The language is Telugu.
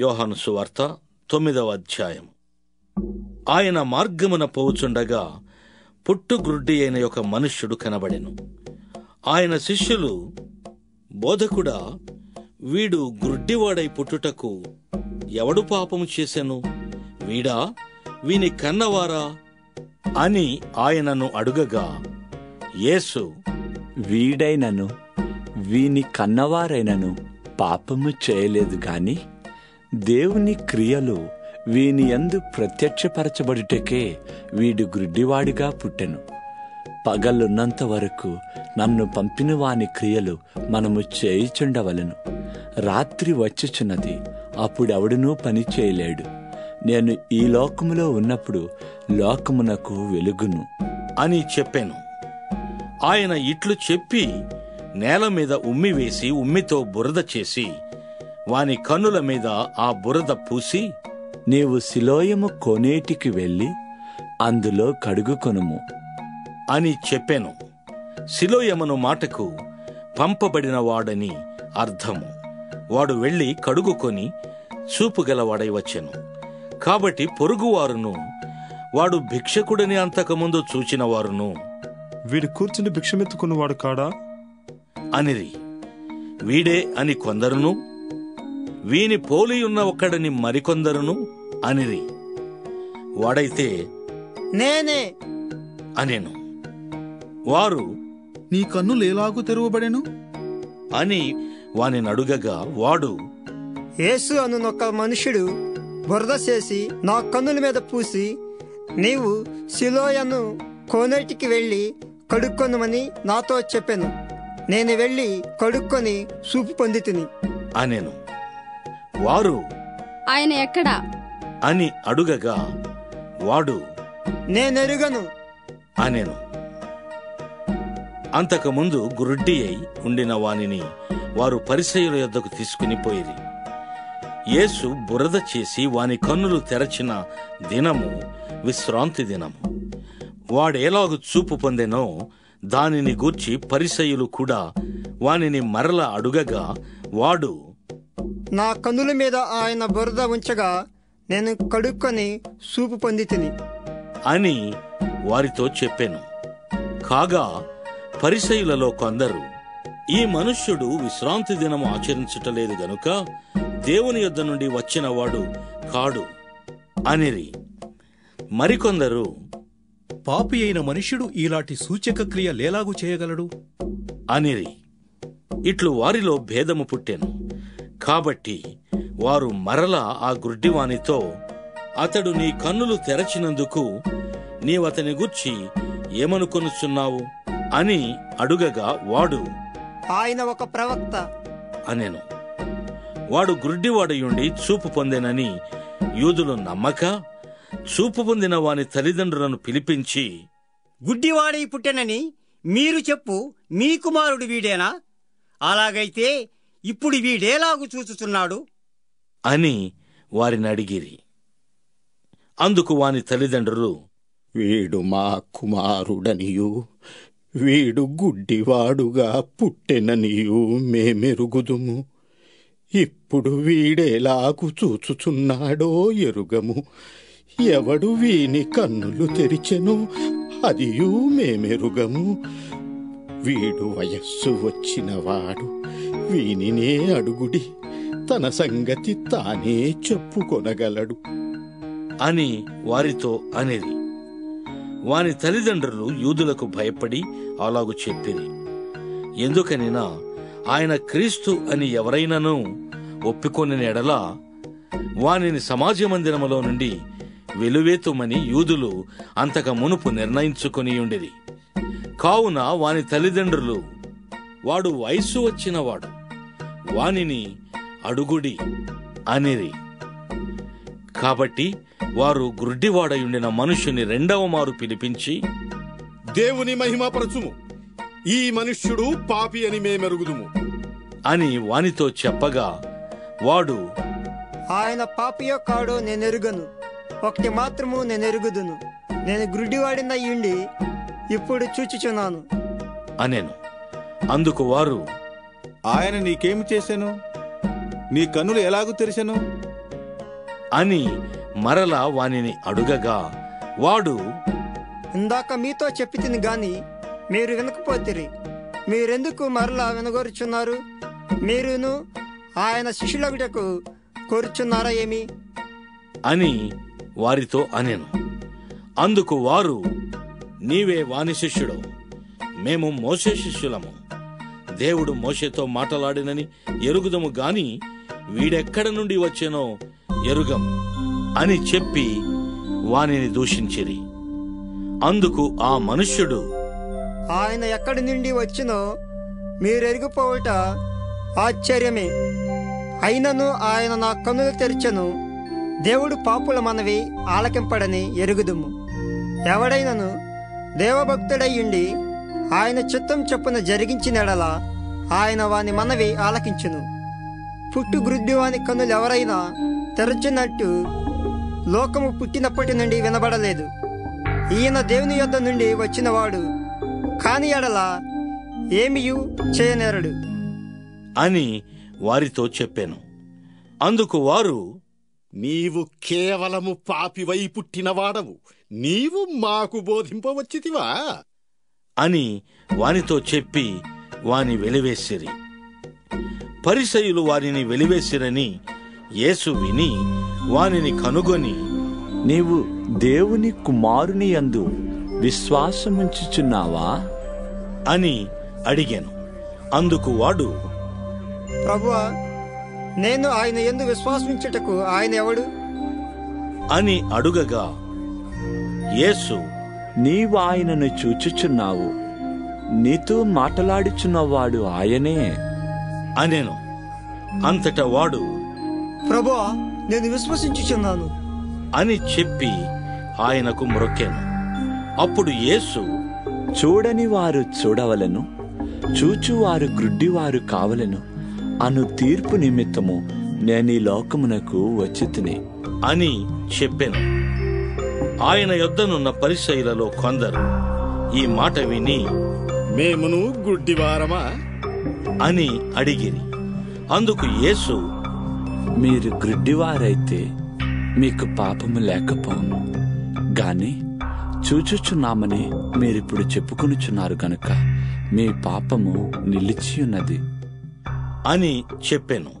యోహాను సువార్త తొమ్మిదవ అధ్యాయం ఆయన మార్గమున పోవుచుండగా పుట్టుగ్రుడ్డి అయిన ఒక మనుష్యుడు కనబడెను. ఆయన శిష్యులు బోధకుడా వీడు గ్రుడ్డివాడై పుట్టుటకు ఎవడు పాపము చేశాను వీడా వీని కన్నవారా? అని ఆయనను అడుగగా యేసు వీడైనను వీని కన్నవారైనను పాపము చేయలేదు గాని దేవుని క్రియలు వీని ఎందు ప్రత్యక్షపరచబడుటకే వీడు గ్రుడ్డివాడిగా పుట్టెను. పగలున్నంత వరకు నన్ను పంపిన వాని క్రియలు మనము చేయిచుండవలను. రాత్రి వచ్చుచున్నది అప్పుడెవడునూ పని చేయలేడు. నేను ఈ లోకములో ఉన్నప్పుడు లోకమునకు వెలుగును అని చెప్పాను. ఆయన ఇట్లు చెప్పి నేల మీద ఉమ్మి వేసి ఉమ్మితో బురద చేసి వాని కన్నుల మీద ఆ బురద పూసి నీవు శిలోయము కోనేటికి వెళ్ళి అందులో కడుగుకొనుము అని చెప్పాను. శిలోయమను మాటకు పంపబడిన వాడని అర్థము. వాడు వెళ్ళి కడుగుకొని చూపుగలవాడై వచ్చెను. కాబట్టి పొరుగువారును వాడు భిక్షకుడని అంతకుముందు చూచిన వారును వీడు కూర్చుని భిక్షమెత్తుకున్నవాడు కాడా? అనిరి వీడే అని కొందరును వీని పోలియున్న ఒక్కడని మరికొందరును అనిరి. వాడైతే నేనే. అనెను. వారు నీ కన్నులు ఎలాగూ తెరవబడెను? అని వాని అడుగగా వాడు యేసు అనునొక మనుషుడు బురద చేసి నా కన్నుల మీద పూసి నీవు సిలోయను కోనేటికి వెళ్ళి కడుక్కొనమని నాతో చెప్పాను. నేను వెళ్ళి కడుక్కొని సూపు పొంది తిని అనెను. వారు ఆయన ఎక్కడా? అని అడుగగా వాడు నేనెరుగను. అనెను. అంతకుముందు గురుడ్డి అయి ఉండిన వానిని వారు పరిసయుల యొద్దకు తీసుకుని పోయిరి. యేసు బురద చేసి వాని కన్నులు తెరచిన దినము విశ్రాంతి దినము. వాడేలాగు చూపు పొందెనో దానిని గూర్చి పరిసయులు కూడా వానిని మరల అడుగగా వాడు నా కన్నుల మీద ఆయన బురద ఉంచగా నేను కడుక్కొని సూపు పొంది తిని అని వారితో చెప్పెను. కాగా పరిసయులలో కొందరు ఈ మనుష్యుడు విశ్రాంతి దినము ఆచరించుటలేదు గనుక దేవుని యొద్ద నుండి వచ్చినవాడు కాడు అనిరి. మరికొందరు పాపి అయిన మనుష్యుడు ఇలాంటి సూచక క్రియ లేలాగు చేయగలడు? అనిరి. ఇట్లు వారిలో భేదము పుట్టెను. కాబట్టి వారు మరల ఆ గుడ్డివానితో అతడు నీ కన్నులు తెరచినందుకు నీవతని గుర్చి ఏమనుకొనుచున్నావు? అని అడుగగా వాడు ఆయన ఒక ప్రవక్త. అనెను. వాడు గుడ్డివాడయుండి చూపు పొందెనని యూదులు నమ్మక చూపు పొందిన వాని తల్లిదండ్రులను పిలిపించి గుడ్డివాడై పుట్టెనని మీరు చెప్పు మీ కుమారుడు వీడేనా? అలాగైతే ఇప్పుడు వీడేలాగు చూచుచున్నాడు? అని వారిని అడిగిరి. అందుకు వాని తల్లిదండ్రులు వీడు మా కుమారుడనియు వీడు గుడ్డివాడుగా పుట్టెననియు మేమెరుగుదుము. ఇప్పుడు వీడేలాగు చూచుచున్నాడో ఎరుగము. ఎవడు వీని కన్నులు తెరిచెను అదియు మేమెరుగము. వీడు వయస్సు వచ్చినవాడు. వీనినే అడుగుడి. తన సంగతి తానే చెప్పుకొనగలడు. అని వారితో అనేది. వాని తల్లిదండ్రులు యూదులకు భయపడి అలాగు చెప్పిరి. ఎందుకనినా ఆయన క్రీస్తు అని ఎవరైనాను ఒప్పుకొని ఎడల వానిని సమాజ మందిరములో నుండి వెలువేతుమని యూదులు అంతక మునుపు నిర్ణయించుకుని ఉండేది కావున వాని తల్లిదండ్రులు వాడు వయస్సు వచ్చినవాడు వానిని అడుగుడి అనిరి. కాబట్టి వారు గ్రుడ్డివాడయుండిన మనుష్యుని రెండవ మారు పిలిపించి దేవుని మహిమపరచుము ఈ మనుష్యుడు పాపి అని మేమెరుగుదుము. అని వానితో చెప్పగా వాడు ఆయన పాపియో కాడో నేనెరుగను. ఒకటి మాత్రము నేనెరుగుదును. నేను గుడ్డివాడిన అయ్యుండి ఇప్పుడు చూచుచున్నాను. అనెను. అందుకు వారు ఆయన నీకేమి చేశాను నీ కన్నులు ఎలాగూ తెరిచెను అని మరలా వానిని అడుగగా వాడు ఇందాక మీతో చెప్పి తిని గాని మీరు వినకపోతిరి. మీరెందుకు మరలా వినగోరుచున్నారు? మీరును ఆయన శిష్యులగుటకు కోరుచున్నారా ఏమి? అని వారితో అనెను. అందుకు వారు నీవే వాని శిష్యుడు. మేము మోసే శిష్యులము. దేవుడు మోషేతో మాటలాడినని ఎరుగుదము గాని వీడెక్కడ నుండి వచ్చేనో ఎరుగం అని చెప్పి వానిని దూషించిరి. అందుకు ఆ మనుష్యుడు ఆయన ఎక్కడి నుండి వచ్చినో మీరెరిగిపోవుట ఆశ్చర్యమే. అయినను ఆయన నా కన్నులు తెరిచెను. దేవుడు పాపుల మనవి ఆలకింపడని ఎరుగుదుము. ఎవడైనను దేవభక్తుడయ్యుండి ఆయన చిత్తం చొప్పున జరిగించినడల ఆయన వాని మనవి ఆలకించును. పుట్టు గ్రుడ్డి వాని కన్నులు ఎవరైనా తెరచినట్టు లోకము పుట్టినప్పటి నుండి వినబడలేదు. ఈయన దేవుని యొద్ద నుండి వచ్చినవాడు కాని ఎడల ఏమియు చేయనేరడు. అని వారితో చెప్పాను. అందుకు వారు నీవు కేవలము పాపివై పుట్టినవాడవు. నీవు మాకు బోధింపవచ్చితివా? అని వానితో చెప్పి వాని వెలివేసిరి. పరిసయులు వారిని వెలివేసిరని యేసు విని వానిని కనుగొని నీవు దేవుని కుమారుని యందు విశ్వాసముంచుచున్నావా? అని అడిగాను. అందుకు వాడు ప్రభువా నేను ఆయన ఎందు విశ్వాసించుటకు ఆయన ఎవడు? అని అడుగగా యేసు నీవు ఆయనను చూచుచున్నావు. నీతో మాటలాడుచున్నవాడు ఆయనే. అనెను. అంతట వాడు ప్రభువా నేను విశ్వసించుచున్నాను. అని చెప్పి ఆయనకు మ్రొక్కెను అప్పుడు యేసు చూడని వారు చూడవలను. చూచువారు గ్రుడ్డివారు కావలను. అను తీర్పు నిమిత్తము నేను ఈ లోకమునకు వచ్చి అని చెప్పెను. ఆయన యొద్దనున్న పరిసయులలో కొందరు ఈ మాట విని మేమును గుడ్డివారమా? అని అడిగిరి. అందుకు యేసు మీరు గ్రుడ్డివారైతే మీకు పాపము లేకపోను గాని చూచుచున్నామని మీరిప్పుడు చెప్పుకొనుచున్నారు గనుక మీ పాపము నిలిచి ఉన్నది అని చెప్పాను.